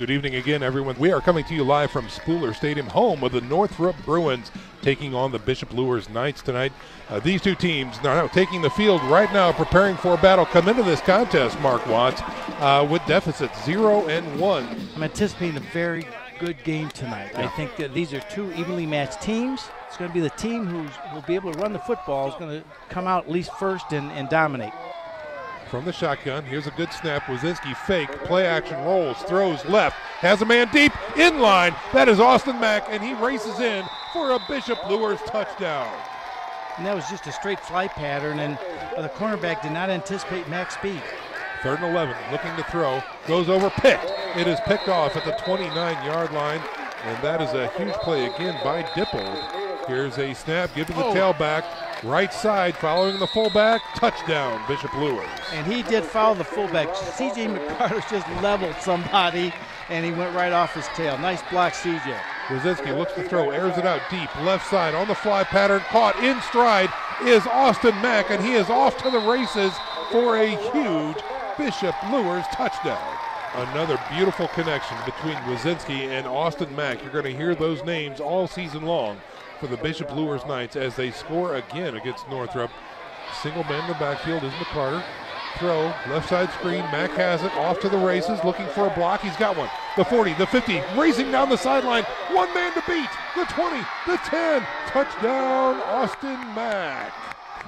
Good evening again, everyone. We are coming to you live from Spuller Stadium, home of the Northrop Bruins, taking on the Bishop Luers Knights tonight. Uh, these two teams are now taking the field right now, preparing for a battle. Come into this contest, Mark Watts, uh, with deficits zero and one. I'm anticipating a very good game tonight. Yeah. I think that these are two evenly matched teams. It's going to be the team who will be able to run the football is going to come out at least first and, and dominate from the shotgun. Here's a good snap. Wazinski fake, play action rolls, throws left, has a man deep in line. That is Austin Mack, and he races in for a Bishop Luers touchdown. And that was just a straight fly pattern, and the cornerback did not anticipate Mack's speed. Third and 11, looking to throw, goes over, picked. It is picked off at the 29 yard line, and that is a huge play again by Dipple. Here's a snap, give to the oh. tailback. Right side, following the fullback, touchdown, Bishop Luers. And he did follow the fullback. C.J. McCarter just leveled somebody, and he went right off his tail. Nice block, C.J. Wazinski looks to throw, airs it out deep, left side on the fly pattern, caught in stride is Austin Mack, and he is off to the races for a huge Bishop Luers touchdown. Another beautiful connection between Wazinski and Austin Mack. You're going to hear those names all season long for the Bishop Luers Knights as they score again against Northrop. Single man in the backfield is McCarter. Throw, left side screen. Mack has it off to the races, looking for a block. He's got one. The 40, the 50, racing down the sideline. One man to beat. The 20, the 10. Touchdown, Austin Mack.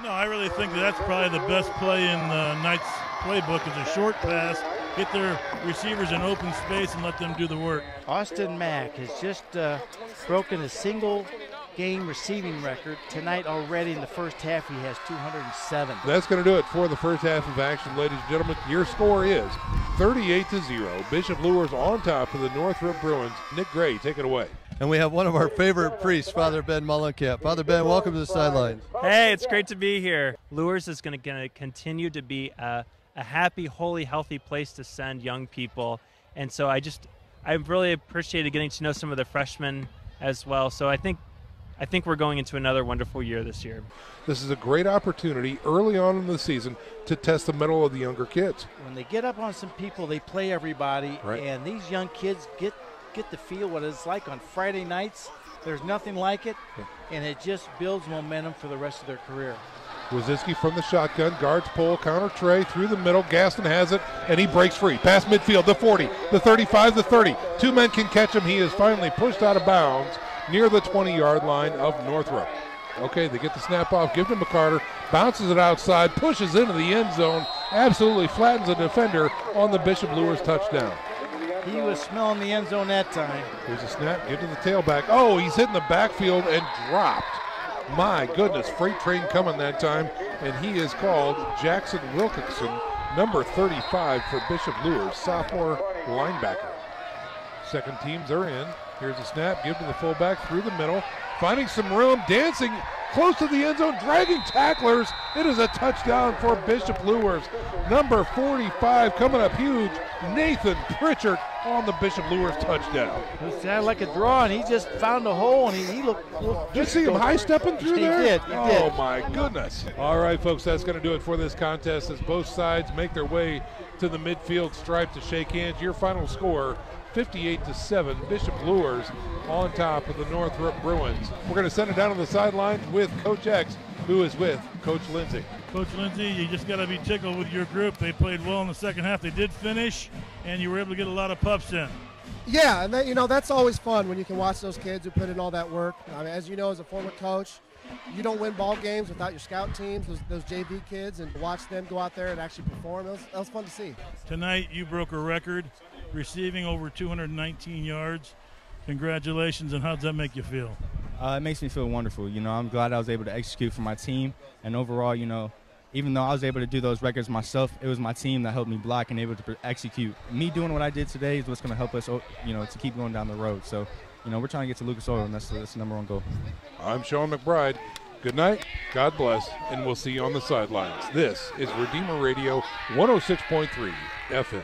No, I really think that that's probably the best play in the Knights playbook is a short pass, get their receivers in open space and let them do the work. Austin Mack has just uh, broken a single game receiving record. Tonight already in the first half, he has 207. That's going to do it for the first half of action, ladies and gentlemen. Your score is 38 to 0. Bishop Luers on top of the Northrop Bruins. Nick Gray, take it away. And we have one of our favorite priests, Father Ben Muhlenkamp. Father Ben, welcome to the sidelines. Hey, it's great to be here. Luers is going to continue to be a, a happy, holy, healthy place to send young people. And so I just, I've really appreciated getting to know some of the freshmen as well. So I think I think we're going into another wonderful year this year. This is a great opportunity early on in the season to test the mettle of the younger kids. When they get up on some people, they play everybody, right. and these young kids get get to feel what it's like on Friday nights. There's nothing like it, yeah. and it just builds momentum for the rest of their career. Wazinski from the shotgun, guards pull, counter trey through the middle. Gaston has it, and he breaks free. Past midfield, the 40, the 35, the 30. Two men can catch him. He is finally pushed out of bounds near the 20 yard line of Northrop. Okay, they get the snap off, give to McCarter, bounces it outside, pushes into the end zone, absolutely flattens a defender on the Bishop Luers touchdown. He was smelling the end zone that time. Here's a snap, give to the tailback. Oh, he's hitting the backfield and dropped. My goodness, freight train coming that time, and he is called Jackson Wilkinson, number 35 for Bishop Luers, sophomore linebacker. Second teams are in. Here's a snap, give to the fullback through the middle, finding some room, dancing close to the end zone, dragging tacklers. It is a touchdown for Bishop Luers. Number 45 coming up huge, Nathan Pritchard on the Bishop Luers touchdown. It sounded like a draw, and he just found a hole, and he, he looked, looked. Did you see him high stepping through he there? Did, he oh, did. my goodness. All right, folks, that's going to do it for this contest as both sides make their way to the midfield stripe to shake hands. Your final score 58 to 7. Bishop Luers on top of the Northrop Bruins. We're going to send it down to the sideline with Coach X, who is with Coach Lindsay. Coach Lindsay, you just got to be tickled with your group. They played well in the second half. They did finish, and you were able to get a lot of pups in. Yeah, and that, you know that's always fun when you can watch those kids who put in all that work. I mean, as you know, as a former coach, you don't win ball games without your scout teams, those, those JV kids, and watch them go out there and actually perform. That was, that was fun to see. Tonight, you broke a record receiving over 219 yards. Congratulations, and how does that make you feel? Uh, it makes me feel wonderful. You know, I'm glad I was able to execute for my team, and overall, you know, even though I was able to do those records myself, it was my team that helped me block and able to execute. Me doing what I did today is what's going to help us, you know, to keep going down the road. So, you know, we're trying to get to Lucas Oil, and that's, that's the number one goal. I'm Sean McBride. Good night, God bless, and we'll see you on the sidelines. This is Redeemer Radio 106.3 FM.